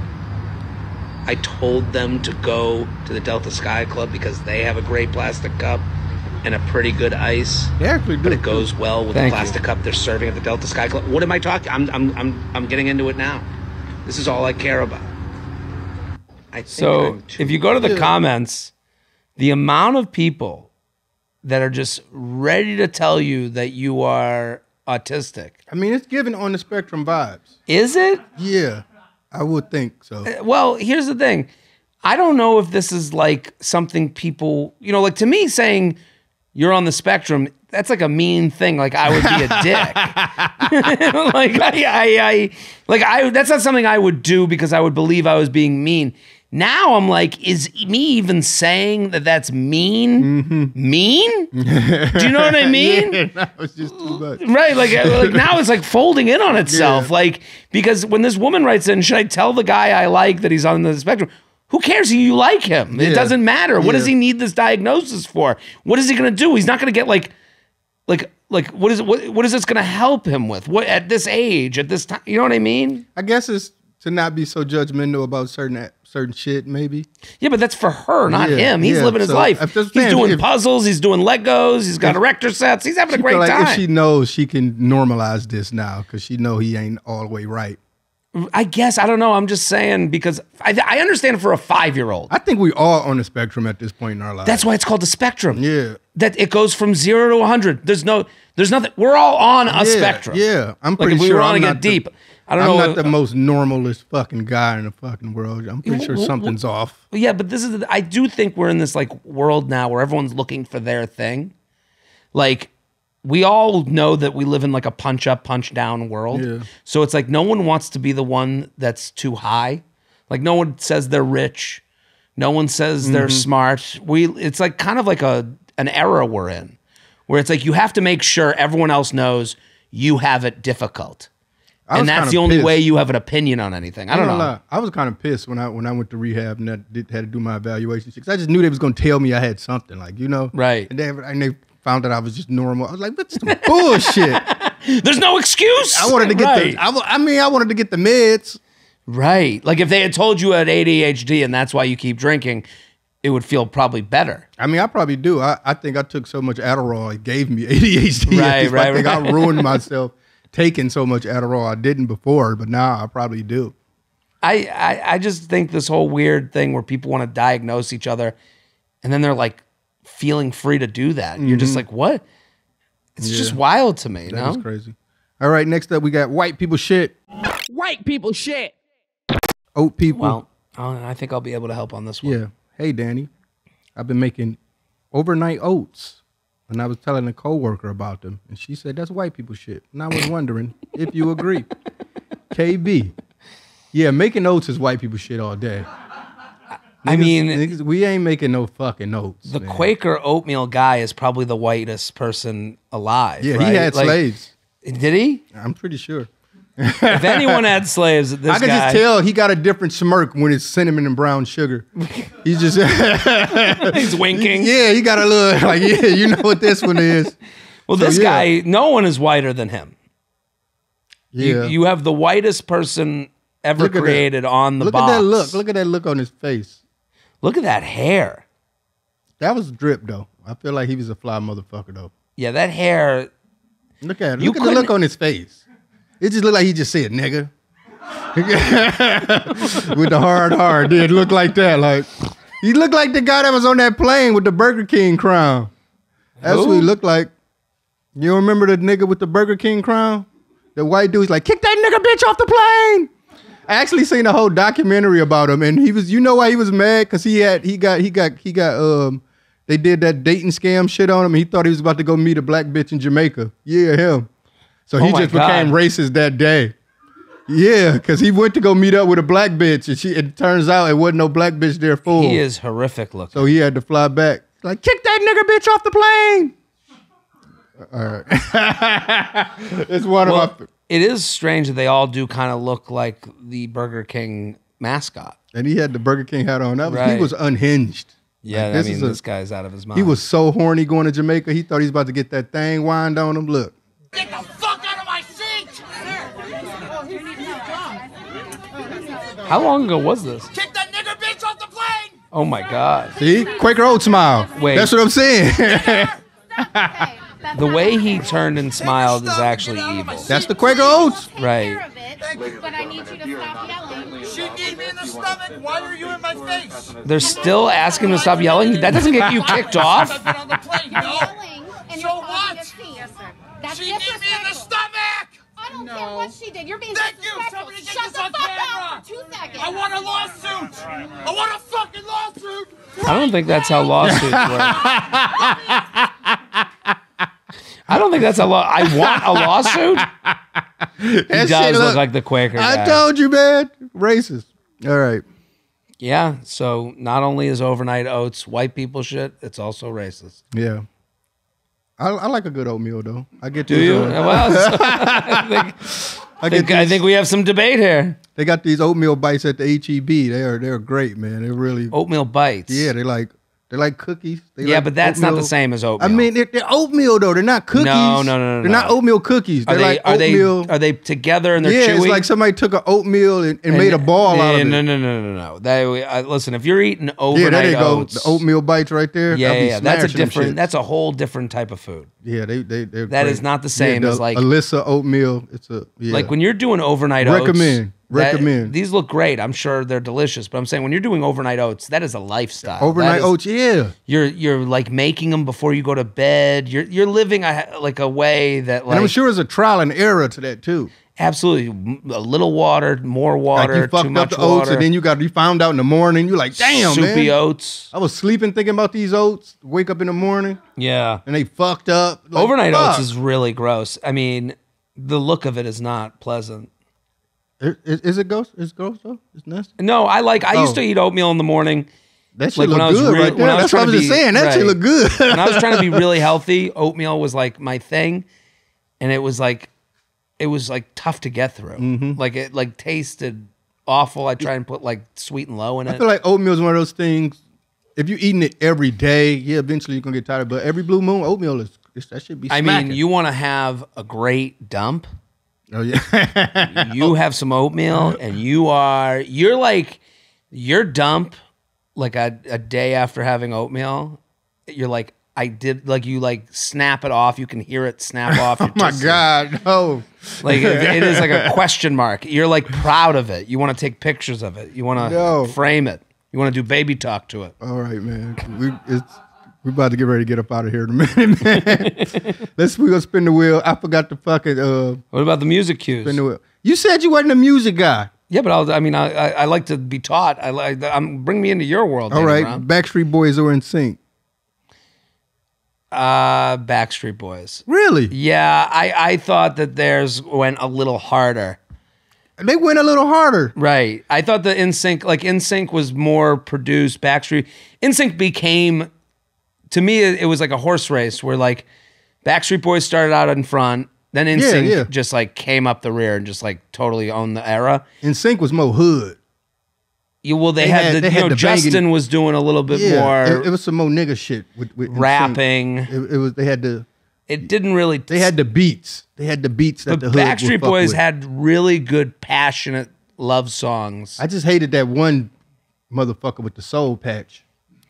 I told them to go to the Delta Sky Club because they have a great plastic cup and a pretty good ice Yeah, actually do. but it goes well with Thank the you. plastic cup they're serving at the Delta Sky Club. What am I talking? I'm, I'm, I'm, I'm getting into it now. This is all I care about. I think So if you go to the Yeah. comments, the amount of people that are just ready to tell you that you are autistic. I mean, it's given on the spectrum vibes. Is it? Yeah, I would think so. Uh, well, here's the thing. I don't know if this is like something people, you know, like to me saying you're on the spectrum, that's like a mean thing. Like I would be a dick. <laughs> <laughs> like I, I, I, like I, that's not something I would do because I would believe I was being mean. Now I'm like, is me even saying that that's mean? Mm-hmm. Mean? Do you know what I <laughs> mean? yeah, that was just too much. Right, like, like now it's like folding in on itself. Yeah. Like because when this woman writes in, should I tell the guy I like that he's on the spectrum? Who cares? You like him. It Yeah. doesn't matter. What does Yeah. he need this diagnosis for? What is he gonna do? He's not gonna get like, like, like what is what? What is this gonna help him with? What at this age, at this time? You know what I mean? I guess it's to not be so judgmental about certain certain shit. Maybe Yeah, but that's for her, not Yeah, him. He's yeah. living his So, life. if this He's man- doing if- puzzles. He's doing Legos. He's got erector sets. He's having a great like time. if she knows, she can normalize this now because she know he ain't all the way right. I guess I don't know. I'm just saying because I, I understand it for a five year old. I think we are on the spectrum at this point in our lives. That's why it's called the spectrum. yeah. That it goes from zero to 100. There's no, there's nothing. We're all on a yeah, spectrum. Yeah, I'm Like pretty if we sure were on I'm to get the- deep. I don't know. I'm not the most normalist fucking guy in the fucking world. I'm pretty sure something's off. Yeah, but this is. I do think we're in this like world now where everyone's looking for their thing. Like we all know that we live in like a punch up, punch down world. Yeah. So it's like no one wants to be the one that's too high. Like no one says they're rich. No one says they're Mm-hmm. smart. We. It's like kind of like a an era we're in, where it's like you have to make sure everyone else knows you have it difficult. I And that's the only pissed. way you have an opinion on anything. I don't know. Lie, I was kind of pissed when I when I went to rehab and that did, had to do my evaluation because I just knew they was gonna tell me I had something, like you know, Right. And they and they found that I was just normal. I was like, that's some bullshit. <laughs> There's no excuse. I wanted to get Right. the. I, I mean, I wanted to get the meds. Right. Like if they had told you had ADHD and that's why you keep drinking, it would feel probably better. I mean, I probably do. I, I think I took so much Adderall, it gave me <laughs> ADHD. Right, I right, think right. I ruined <laughs> myself taking so much Adderall. I didn't before, but now I probably do. I, I I just think this whole weird thing where people want to diagnose each other and then they're like feeling free to do that. You're just like, what? It's just wild to me, Mm-hmm. That is no? crazy. All right, next up we got white people shit, White people shit. oat people. Well, I think I'll be able to help on this one. Yeah. Hey, Danny. I've been making overnight oats. And I was telling a coworker about them. And she said, that's white people shit. And I was <laughs> wondering if you agree. KB. Yeah, making oats is white people shit all day. I mean, Niggas, we ain't making no fucking notes. the man. Quaker oatmeal guy is probably the whitest person alive. Yeah, right? he had Like, slaves. Did he? I'm pretty sure. If anyone had <laughs> slaves, this guy. I could guy, just tell he got a different smirk when it's cinnamon and brown sugar. He's just <laughs> he's winking. <laughs> Yeah, he got a little like, yeah, you know what this one is. Well, So, this yeah. guy, no one is whiter than him. You, Yeah. you have the whitest person ever Look at that. created on the Look box. at that look. Look at that look on his face. Look at that hair. That was drip though. I feel like he was a fly motherfucker though. Yeah, that hair. Look at it. You Look at the look on his face. It just looked like he just said nigga. <laughs> with the hard hard. Did look like that. Like he looked like the guy that was on that plane with the Burger King crown. That's what he looked like. You remember the nigga with the Burger King crown? The white dude's like, kick that nigga bitch off the plane. I actually seen a whole documentary about him, and he was, you know, why he was mad? Cause he had, he got, he got, he got, um, they did that dating scam shit on him. He thought he was about to go meet a black bitch in Jamaica. Yeah, him. So he Oh just became racist that day. Yeah, because he went to go meet up with a black bitch, and she. It turns out it wasn't no black bitch there for. He is horrific looking. So he had to fly back. Like, kick that nigga bitch off the plane. All right. <laughs> it's one well, of my. It is strange that they all do kind of look like the Burger King mascot. And he had the Burger King hat on. That was, He was unhinged. Yeah, Like, I this mean, is a- this guy's out of his mind. He was so horny going to Jamaica. He thought he was about to get that thing wind on him. Look. Get the fuck out of my seat! How long ago was this? Kick that nigger bitch off the plane! Oh my god. See? Quaker Oat smile. Wait. That's what I'm saying. <laughs> The way he turned and smiled is actually evil. That's the Quaker Oats. Right. But I need you to stop yelling. She kneed me in the stomach. Why are you in my face? They're still asking him to stop yelling. That doesn't get you kicked off. I've been on the plane, You're no? yelling and So you're what? a scene. She kneed me in the disrespectful. stomach! I don't care what she did. You're being Thank you. disrespectful. Somebody Shut the fuck camera. up for two seconds. I want a lawsuit! I want a fucking lawsuit! I don't think that's how lawsuits work. <laughs> <laughs> I don't think that's a law. I want a lawsuit. <laughs> He does look, like the Quaker guy. I told you, man. Racist. All right. Yeah. So not only is overnight oats white people shit, it's also racist. Yeah. I, I like a good oatmeal though. I get Do these, you? uh, well, <laughs> so- <laughs> I think, I think, get I think we have some debate here. they got these oatmeal bites at the HEB. They are they're great, man. They're really Oatmeal bites. yeah. They like they're like cookies. They Yeah, like but that's not the same as oatmeal. I mean, they're, they're oatmeal though. They're not cookies. No, no, no, no, They're no. not oatmeal cookies. They're they like are oatmeal. they are they together and they're yeah, chewy? it's like somebody took an oatmeal and, and, made a ball out of no, it. No, no, no, no, no. They, uh, listen, if you're eating yeah, overnight there they go. oats, The oatmeal bites right there. yeah, yeah, yeah, that's a different. That's a whole different type of food. yeah. They they they're That is not the same yeah, as, like- Alyssa oatmeal. It's a yeah. Like when you're doing overnight Recommend. oats. That- Recommend. these look great. I'm sure they're delicious, but I'm saying when you're doing overnight oats, that is a lifestyle. overnight That is- oats. Yeah. You're you're like making them before you go to bed. You're you're living a, like a way that like and I'm sure there's a trial and error to that too. Absolutely, a little water, more water, Like you too fucked much up the oats, water. and then you got you found out in the morning. You're like, damn, soupy man. oats. I was sleeping thinking about these oats. Wake up in the morning Yeah, and they fucked up. Like, overnight oats is really gross. I mean, the look of it is not pleasant. Is, is- is it gross? Is it gross though? It's nasty. No, I like. I used Oh. to eat oatmeal in the morning. That shit Like, look good real- right there. That's what I was just be- saying. That shit right. look good. <laughs> when I was trying to be <laughs> really healthy, oatmeal was like my thing, and it was like, it was like tough to get through. Mm-hmm. Like it like tasted awful. I try and put like sweet and low in it. I feel like oatmeal is one of those things. If you're eating it every day, yeah, eventually you're gonna get tired. But every blue moon, oatmeal is that should be. I mean, you want to have a great dump. Oh yeah. <laughs> You have some oatmeal, and you are you're like your dump. Like a, a day after having oatmeal, you're like I did. Like you like snap it off. You can hear it snap <laughs> off. oh my god, no. Like it, it is like a <laughs> question mark. You're like proud of it. You want to take pictures of it. You want to No. frame it. You want to do baby talk to it. All right, man. We it's we about to get ready to get up out of here in a minute, <laughs> man. Let's we gonna spin the wheel. I forgot to fucking uh What about the music cues? spin the wheel. You said you wasn't a music guy. Yeah, but I'll, I mean, I, I, I like to be taught. I like. I'm bring me into your world. All right, Brown. Backstreet Boys are NSYNC. Uh, Backstreet Boys. Really? Yeah, I, I thought that theirs went a little harder. They went a little harder. Right. I thought the NSYNC, like NSYNC was more produced. Backstreet, NSYNC became, to me, it, was like a horse race where like Backstreet Boys started out in front, then NSYNC yeah. just like came up the rear and just like totally owned the era. NSYNC was more hood. You, well, they, They had, had- the, they you had know, the banging- Justin was doing a little bit Yeah, more it, it was some more nigga shit with, with rapping. It, it was they had the It didn't really. they had the beats. They had the beats that the hood Backstreet Boys had really good, passionate love songs. I just hated that one motherfucker with the soul patch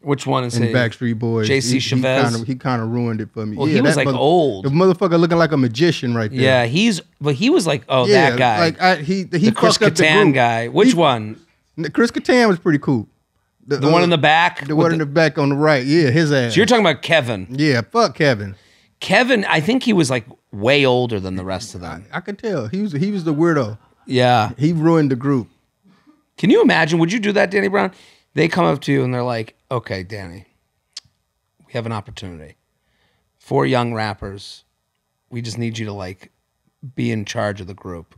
Which one is in he? Backstreet Boys. JC Chasez? He kind of he kind of ruined it for me. Well, he was, like, old. The motherfucker looking like a magician right there. Yeah, he's but he was like, oh, Yeah, that guy, Like I, he he the Chris Kattan guy. Which He- one? Chris Kattan was pretty cool. The one uh, in the back. The one in the back on the right. Yeah, his ass. so you're talking about Kevin. yeah, fuck Kevin. Kevin, I think he was like way older than the rest of them. I could tell he was he was the weirdo. Yeah. He ruined the group. Can you imagine? Would you do that, Danny Brown? They come up to you and they're like, okay, Danny, we have an opportunity. Four young rappers. We just need you to like be in charge of the group.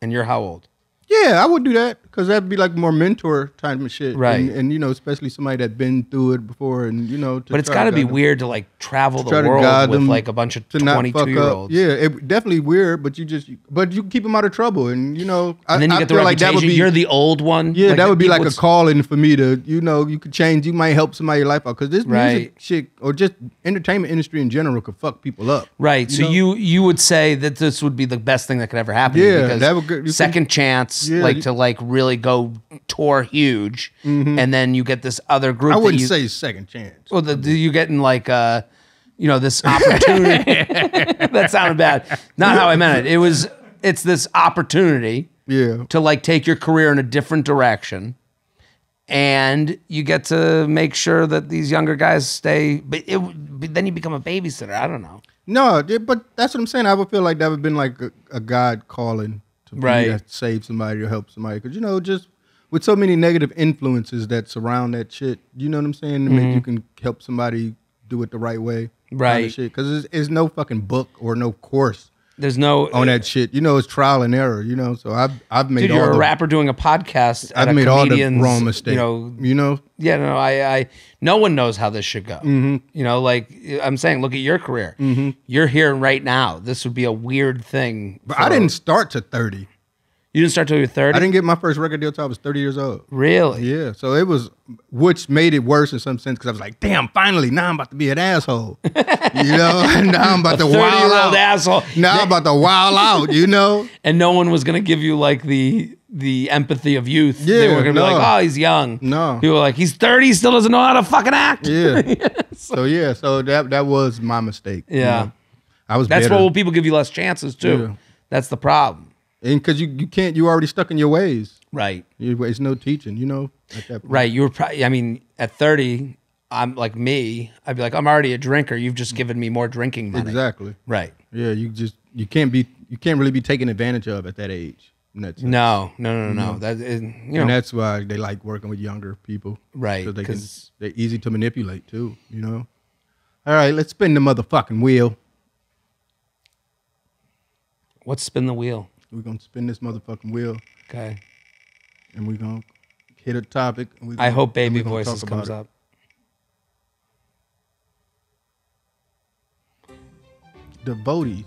And you're how old? Yeah, I would do that because that'd be like more mentor type of shit, Right. And, and you know, especially somebody that's been through it before, and you know, to But it's got to be them- weird to like travel the try world with like a bunch of to 22 year olds. Yeah, it definitely weird, but you just but you keep them out of trouble, and you know, I, then you I get the feel like that would be You're the old one. yeah, Like, that would be like a calling for me to you know you could change, you might help somebody's life out because this Right. music shit or just entertainment industry in general could fuck people up. Right. So know? you you would say that this would be the best thing that could ever happen. to you Yeah, because that would you can- second Yeah, like to like really go tour huge, and then you get this other group. I wouldn't you, say second chance. Well, the, the, you getting like uh, you know, this opportunity. <laughs> <laughs> that sounded bad. Not how I meant it. It was. It's this opportunity Yeah, to like take your career in a different direction. And you get to make sure that these younger guys stay, but, it, but then you become a babysitter. I don't know. no, but that's what I'm saying. I would feel like that would have been like a, a God calling to Right. me to save somebody or help somebody because you know just with so many negative influences that surround that shit. You know what I'm saying? Make you can help somebody do it the right way, Mm-hmm. Right. Because there's, there's no fucking book or no course There's no on that shit. You know, it's trial and error. You know, so I've I've made Dude, all you're a rapper doing a podcast. I've a made all the wrong mistakes. You know, you know, yeah, no, I, I, no one knows how this should go. Mm-hmm. You know, like I'm saying, look at your career. You're here right now. This would be a weird thing. but I didn't start to 30. You didn't start till you're 30. I didn't get my first record deal till I was 30 years old. really. Yeah, so it was, which made it worse in some sense because I was like, damn, finally, now I'm about to be an asshole. <laughs> you know, <laughs> now I'm about to wild out. asshole. Now I'm about to wild out, you know? <laughs> and no one was gonna give you like the the empathy of youth. Yeah, they were gonna no. be like, oh, he's young. No. people were like, he's 30, still doesn't know how to fucking act. Yeah. so yeah, so that that was my mistake. you Yeah. know? I was That's better. why people give you less chances too. Yeah. That's the problem. And because you, you can't, you already stuck in your ways. Right. You, it's no teaching, you know? At that point. Right. You were probably, I mean, at 30, I'm like me. I'd be like, I'm already a drinker. You've just given me more drinking money. Exactly. Right. Yeah, you just you can't be you can't really be taken advantage of at that age. No, no, no, no. no. Mm-hmm. That is, you know, and that's why they like working with younger people. Right, So they can, they're easy to manipulate too, you know? All right, let's spin the motherfucking wheel. what's spin the wheel? We're gonna spin this motherfucking wheel Okay. and we're gonna hit a topic. And we I gonna- hope baby voices comes about up. Devotees.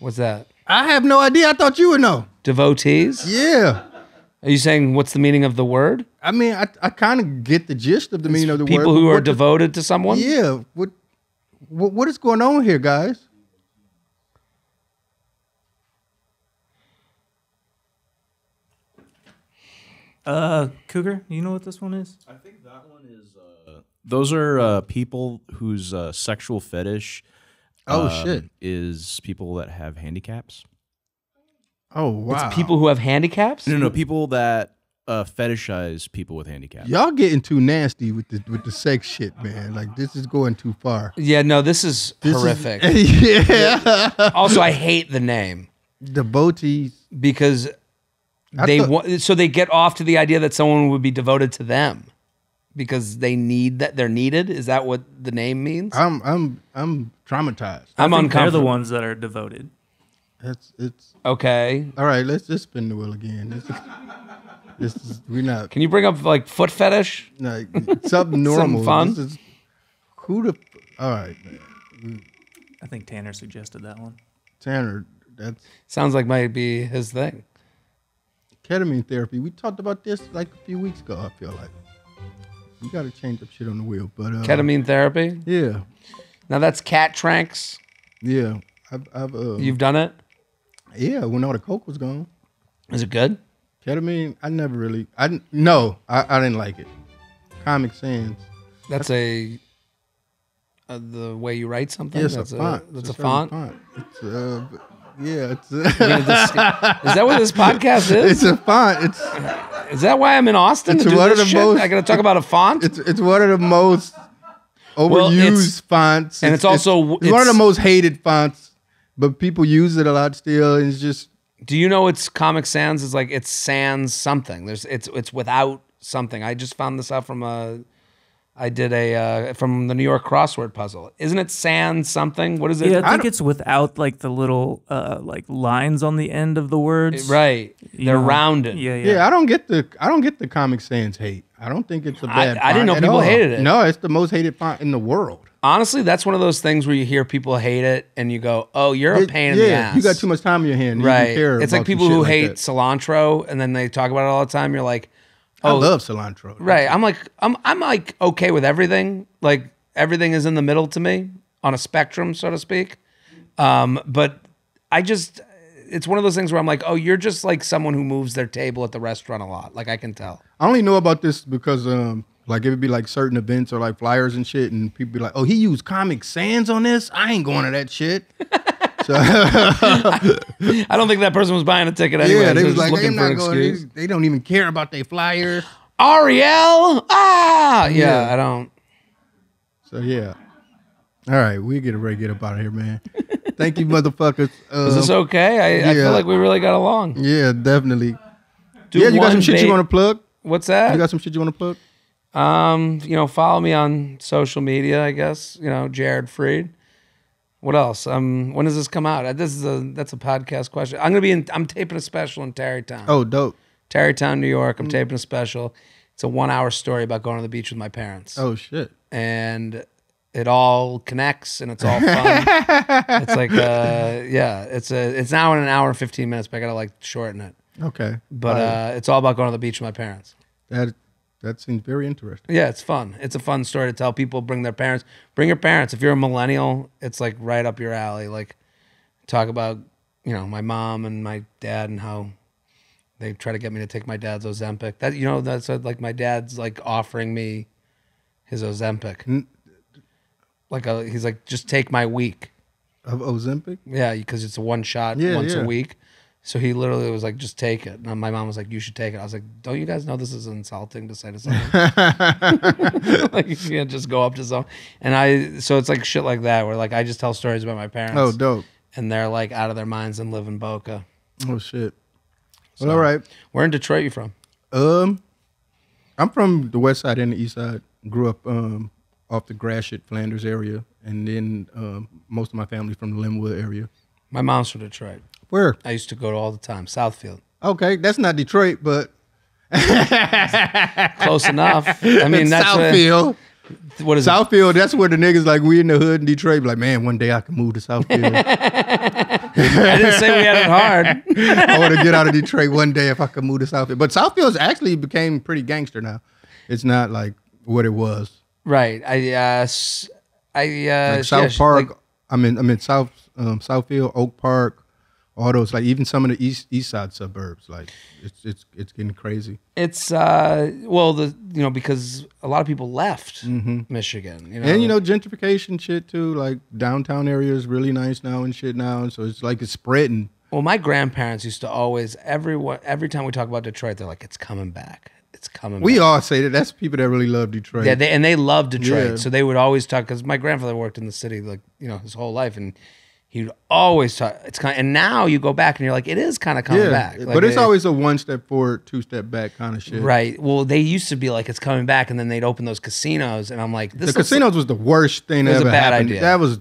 What's that? I have no idea. I thought you would know. Devotees? Yeah. Are you saying what's the meaning of the word? I mean, I, I kind of get the gist of the meaning of the People word. People who are what the- devoted to someone? Yeah. What, what what is going on here, guys? Uh, Cougar, you know what this one is? I think that one is. Uh, those are uh, people whose uh, sexual fetish. Oh, um, shit. Is people that have handicaps? Oh wow. It's people who have handicaps? No, no, people that uh, fetishize people with handicaps. Y'all getting too nasty with the with the sex shit, man. Like this is going too far. Yeah, no, this is This is- horrific. <laughs> yeah. also, I hate the name The Devotees. because I they thought- want so they get off to the idea that someone would be devoted to them because they need that they're needed. Is that what the name means? I'm I'm I'm traumatized. I'm I think they're the uncomfortable. ones that are devoted. That's it's Okay. all right. Let's just spin the wheel again. This is, this is we're not Can you bring up like foot fetish? like something <laughs> normal. fun? This is who the all right, man. I think Tanner suggested that one. Tanner. That's Sounds like might be his thing. Ketamine therapy. We talked about this like a few weeks ago. I feel like we got to change up shit on the wheel, but uh, Ketamine therapy. Yeah, Now that's cat tranks. yeah. I've, I've uh, You've done it. yeah. When all the coke was gone, Is it good? ketamine. I never really. I no. I, I didn't like it. Comic Sans. That's a uh, the way you write something. Yes, that's a font. That's It's a certain font. It's uh, yeah. It's <laughs> Is that what this podcast is? it's a font. It's Is that why I'm in Austin It's to do one of the shit? most- I got to talk about a font. it's it's one of the most overused it's- fonts, and it's also- it's, one of the most hated fonts, but people use it a lot still. And it's just Do you know it's Comic Sans is like it's sans something. There's it's it's without something. I just found this out from a I did a uh, from the New York crossword puzzle. Isn't it sans something? What is it? Yeah, I I think don't- it's without like the little uh like lines on the end of the words. right. You They're know? rounded. Yeah, yeah. yeah. I don't get the I don't get the Comic Sans hate. I don't think it's a I- bad. I didn't know at people all. hated it. No, it's the most hated font in the world. Honestly, that's one of those things where you hear people hate it and you go, "Oh, you're a It- pain in yeah, the ass." you got too much time in your hand. Right. don't care It's like about some people who like hate that. cilantro and then they talk about it all the time. You're like, I "Oh, love cilantro. Right. I'm like I'm I'm like okay with everything. Like everything is in the middle to me on a spectrum, so to speak. Um, but I just it's one of those things where I'm like, oh, you're just like someone who moves their table at the restaurant a lot. Like I can tell. I only know about this because um like it would be like certain events or like flyers and shit, and people be like, "Oh, he used Comic Sans on this. I ain't going to that shit." <laughs> so <laughs> I don't think that person was buying a ticket anyway. yeah, they was like, looking "I'm not going." They, don't even care about their flyers. Ariel, ah, yeah, Yeah. I don't. So yeah. All right, we get ready to get up out of here, man. Thank you, motherfuckers. Is this Um, okay? I, I feel like we really got along. Yeah, definitely. Do yeah, you got some shit you want to plug? What's that? You got some shit you want to plug? Um, you know, follow me on social media, I guess. You know, Jared Freid. What else? Um, when does this come out? Uh, This is a that's a podcast question. I'm gonna be in. I'm taping a special in Tarrytown. Oh, dope. Tarrytown, New York. Mm. I'm taping a special. It's a one hour story about going to the beach with my parents. Oh shit. and it all connects and it's all fun. <laughs> it's like uh yeah, it's a it's now in an hour and fifteen minutes, but I gotta like shorten it. Okay. But uh it's all about going to the beach with my parents. that that seems very interesting. Yeah, it's fun. It's a fun story to tell people. Bring their parents. Bring your parents. If you're a millennial, it's like right up your alley. Like talk about you know my mom and my dad and how they try to get me to take my dad's Ozempic. That you know that's what, like my dad's like offering me his Ozempic. Like a, he's like just take my week. Of Ozempic? Yeah, because it's a one shot Yeah, once yeah. a week. So he literally was like, just take it. And my mom was like, you should take it. I was like, don't you guys know this is insulting to say to someone? <laughs> <laughs> like you can't just go up to someone. And I, so it's like shit like that where like I just tell stories about my parents. Oh, dope. and they're like out of their minds and live in Boca. Oh shit. Well, all right. Where in Detroit you from? Um, I'm from the west side and the east side. Grew up um off the Gratiot, Flanders area, and then um, most of my family from the Linwood area. My mom's from Detroit. Where? I used to go to all the time. Southfield. Okay, that's not Detroit, but <laughs> Close enough. I mean, <laughs> that's where- Southfield. what is it? Southfield, that's where the niggas like we in the hood in Detroit. Like, man, one day I can move to Southfield. <laughs> I didn't say we had it hard. I want to get out of Detroit one day if I could move to Southfield. But Southfield's actually became pretty gangster now. It's not like what it was. Right. I uh I uh Like South yeah, Park. like, I mean, I mean South um, Southfield, Oak Park, all those like even some of the east east side suburbs. Like it's it's it's getting crazy. it's uh well the you know because a lot of people left Michigan, you know. Mm-hmm. And you know gentrification shit too. Like downtown area is really nice now and shit now. And so it's like it's spreading. Well, my grandparents used to always everyone every time we talk about Detroit, they're like, "It's coming back. It's coming." We back. all say that. That's people that really love Detroit. yeah, they, and they love Detroit, Yeah. so they would always talk because my grandfather worked in the city like you know his whole life, and he'd always talk. It's kind, of, and now you go back and you're like, it is kind of coming yeah, back, Like, but it's they- always a one step forward, two step back kind of shit. right. Well, they used to be like, it's coming back, and then they'd open those casinos, and I'm like, this The casinos was the worst thing It was that a ever bad happened. idea. That was,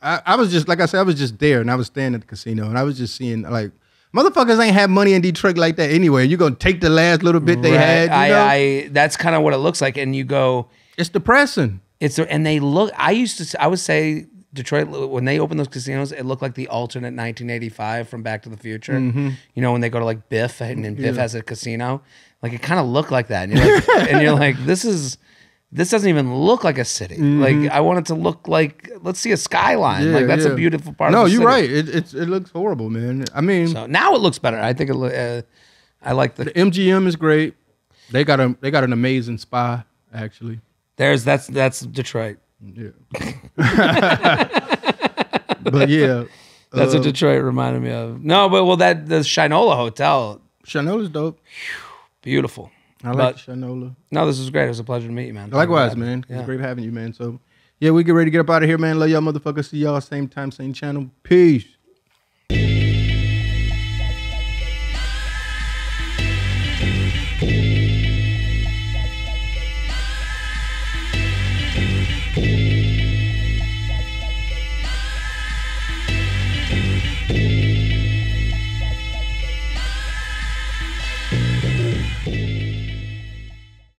I, I was just like I said, I was just there and I was staying at the casino and I was just seeing like motherfuckers ain't have money in Detroit like that anyway. You gonna take the last little bit they Right. had. You I, know? I that's kind of what it looks like, and you go. it's depressing. It's and they look. I used to. I would say Detroit when they opened those casinos, it looked like the alternate 1985 from Back to the Future. Mm-hmm. You know when they go to like Biff and then Biff has a casino, like it kind of looked like that. And you're like, <laughs> and you're like, this is. This doesn't even look like a city. Like I want it to look like. Let's see a skyline. like that's Mm-hmm. yeah. a beautiful part. No, of the you're city. right. It it's, it looks horrible, man. I mean, So now it looks better. I think it. Uh, I like the. the MGM is great. They got a they got an amazing spa actually. There's that's that's Detroit. Yeah. <laughs> but yeah, That's uh, what Detroit reminded me of. No, but well, that the Shinola Hotel, Chanola's dope. beautiful. I like But- Shinola. No, this was great. It was a pleasure to meet you, man. Likewise, Thank man. me. It's great having you, man. So, yeah, we get ready to get up out of here, man. Love y'all motherfuckers. See y'all same time, same channel. Peace.